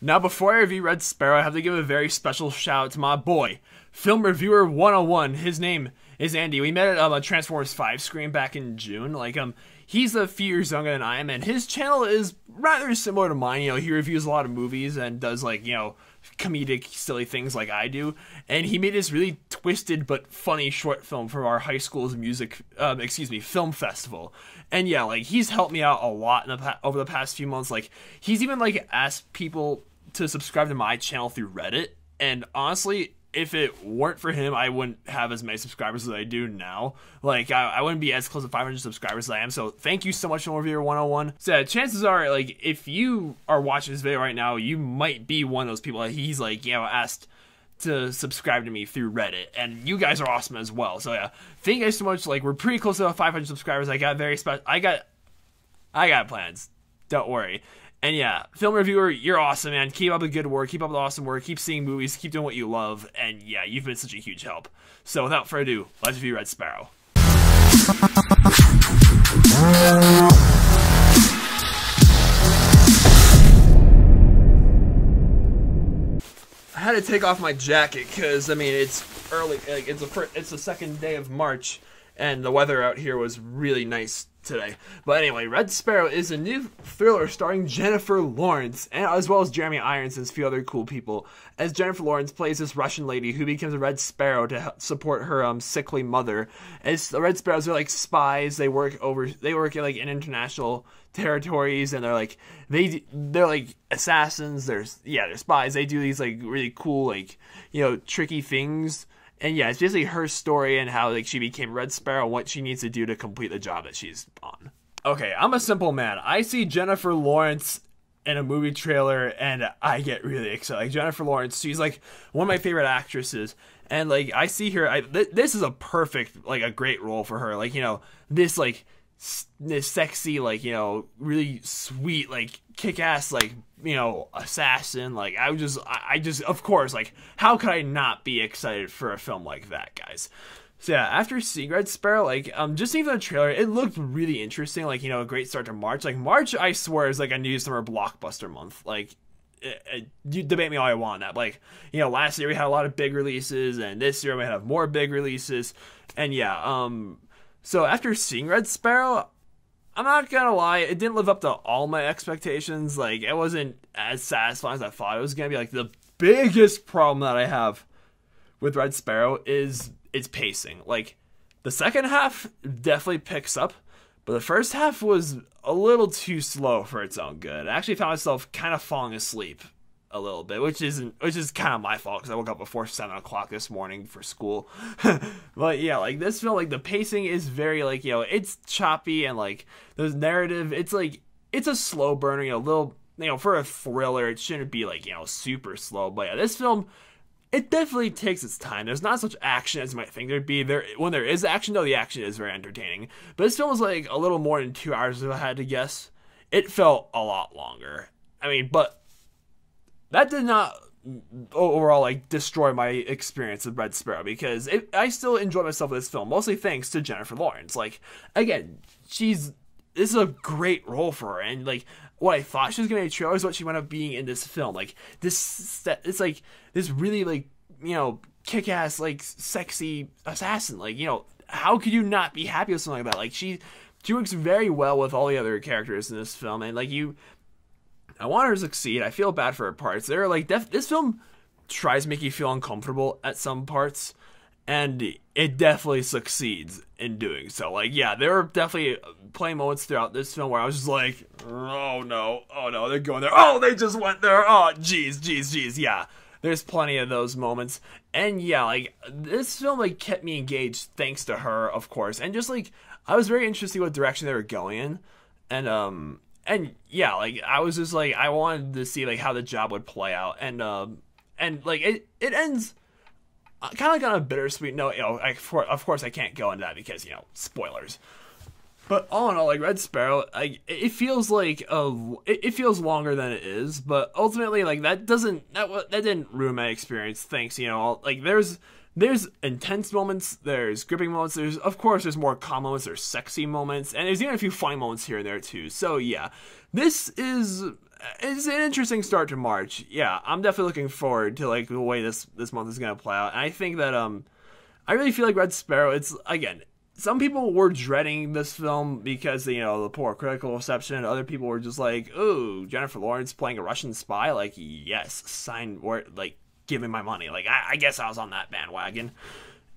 Now, before I review Red Sparrow, I have to give a very special shout out to my boy, Film Reviewer 101. His name is Andy. We met at um, a Transformers 5 screen back in June. Like, um, he's a few years younger than I am, and his channel is rather similar to mine. You know, he reviews a lot of movies and does, like, you know, comedic, silly things like I do. And he made this really twisted but funny short film for our high school's music, um, excuse me, film festival. And yeah, like he's helped me out a lot in the over the past few months. Like he's even like asked people to subscribe to my channel through Reddit. And honestly, if it weren't for him, I wouldn't have as many subscribers as I do now. Like, I, I wouldn't be as close to 500 subscribers as I am. So, thank you so much, Film Reviewer 101. So, chances are, like, if you are watching this video right now, you might be one of those people that he's, like, you know, asked to subscribe to me through Reddit. And you guys are awesome as well. So, yeah, thank you guys so much. Like, we're pretty close to 500 subscribers. I got very special. I got, I got plans. Don't worry. And yeah, film reviewer, you're awesome, man. Keep up the good work. Keep up the awesome work. Keep seeing movies. Keep doing what you love. And yeah, you've been such a huge help. So without further ado, let's review Red Sparrow. I had to take off my jacket because I mean it's early. It's a it's the second day of March, and the weather out here was really nice today. But anyway, Red Sparrow is a new thriller starring Jennifer Lawrence, and as well as Jeremy Irons and a few other cool people. As Jennifer Lawrence plays this Russian lady who becomes a Red Sparrow to support her um, sickly mother. As the Red Sparrows are like spies, they work over, they work like in international territories, and they're like they they're like assassins. There's yeah, they're spies. They do these like really cool like you know tricky things and yeah, it's basically her story and how like she became Red Sparrow, what she needs to do to complete the job that she's on. Okay, I'm a simple man. I see Jennifer Lawrence in a movie trailer and I get really excited. Like Jennifer Lawrence, she's like one of my favorite actresses, and like I see her. I th- this is a perfect like a great role for her. Like you know this like sexy like you know really sweet like kick-ass like you know assassin like i was just i just of course like how could i not be excited for a film like that guys? So yeah after seeing red sparrow like um just even the trailer it looked really interesting like you know a great start to march. Like march i swear is like a new summer blockbuster month. Like it, it, you debate me all you want that. Like you know last year we had a lot of big releases and this year we have more big releases. And yeah um so after seeing Red Sparrow, I'm not gonna lie, it didn't live up to all my expectations. Like it wasn't as satisfying as I thought it was gonna be. Like the biggest problem that I have with Red Sparrow is its pacing. Like the second half definitely picks up, but the first half was a little too slow for its own good. I actually found myself kind of falling asleep a little bit, which isn't which is kind of my fault because I woke up before seven o'clock this morning for school. but yeah, like this film, like the pacing is very like you know it's choppy and like the narrative, it's like it's a slow burner, you know, a little you know for a thriller, it shouldn't be like you know super slow. But yeah, this film. It definitely takes its time. There's not such action as you might think there'd be. There, when there is action, though, the action is very entertaining. But this film was like a little more than two hours, if I had to guess. It felt a lot longer. I mean, but that did not overall like destroy my experience with Red Sparrow because it, I still enjoy myself with this film mostly thanks to Jennifer Lawrence. Like again, she's this is a great role for her and like what I thought she was gonna be trailer is what she wound up being in this film. Like this, it's like this really like you know kick ass like sexy assassin. Like you know how could you not be happy with something like that? Like she she works very well with all the other characters in this film and like you I want her to succeed. I feel bad for her parts. They're like def- this film tries to make you feel uncomfortable at some parts, and it definitely succeeds in doing so. Like, yeah, there are definitely plenty moments throughout this film where I was just like, oh no, oh no, they're going there. Oh, they just went there. Oh, jeez, jeez, jeez. Yeah, there's plenty of those moments, and yeah, like this film like kept me engaged thanks to her, of course, and just like I was very interested in what direction they were going in, and um and yeah, like I was just like I wanted to see like how the job would play out, and um, and like it it ends kind of like on a bittersweet note. You know, I, for, of course I can't go into that because you know spoilers. But all in all, like Red Sparrow, like it feels like a it, it feels longer than it is, but ultimately like that doesn't that that didn't ruin my experience. Thanks, you know, like there's there's intense moments, there's gripping moments, there's of course there's more calm moments, there's sexy moments, and there's even a few funny moments here and there too. So yeah, this is it's an interesting start to March. Yeah, I'm definitely looking forward to like the way this this month is gonna play out. And I think that um, I really feel like Red Sparrow. It's again, some people were dreading this film because you know the poor critical reception. Other people were just like, "Ooh, Jennifer Lawrence playing a Russian spy." Like, yes, sign or like, give me my money. Like, I, I guess I was on that bandwagon.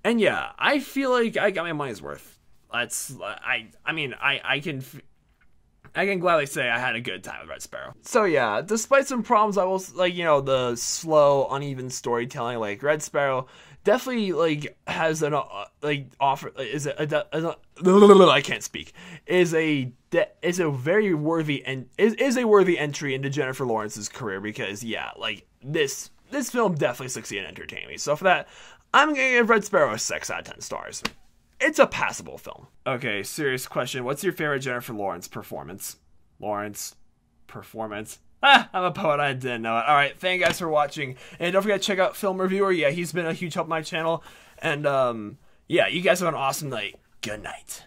And yeah, I feel like I got my money's worth. That's I. I mean, I I can. I can gladly say I had a good time with Red Sparrow. So yeah, despite some problems, I will like you know the slow, uneven storytelling. Like Red Sparrow definitely like has an uh, like offer is a, a, a, I can't speak is a is a very worthy and is, is a worthy entry into Jennifer Lawrence's career because yeah like this this film definitely succeeded in entertaining me so for that I'm gonna give Red Sparrow a six out of ten stars it's a passable film okay serious question what's your favorite Jennifer Lawrence performance Lawrence performance Ah, I'm a poet. I didn't know it. All right, thank you guys for watching, and don't forget to check out Film Reviewer. Yeah, he's been a huge help on my channel, and um, yeah, you guys have an awesome night. Good night.